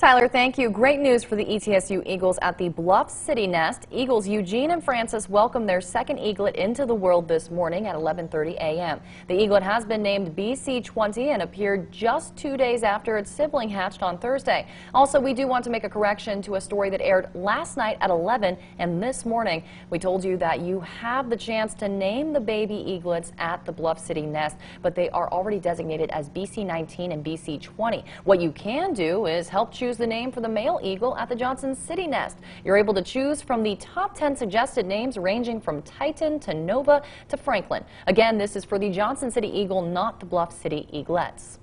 Tyler, thank you. Great news for the ETSU Eagles at the Bluff City Nest. Eagles Eugene and Francis welcomed their second eaglet into the world this morning at 11:30 a.m. The eaglet has been named BC20 and appeared just two days after its sibling hatched on Thursday. Also, we do want to make a correction to a story that aired last night at 11 and this morning. We told you that you have the chance to name the baby eaglets at the Bluff City Nest, but they are already designated as BC19 and BC20. What you can do is help choose choose the name for the male eagle at the Johnson City Nest. You're able to choose from the top 10 suggested names ranging from Titan to Nova to Franklin. Again, this is for the Johnson City Eagle, not the Bluff City Eaglets.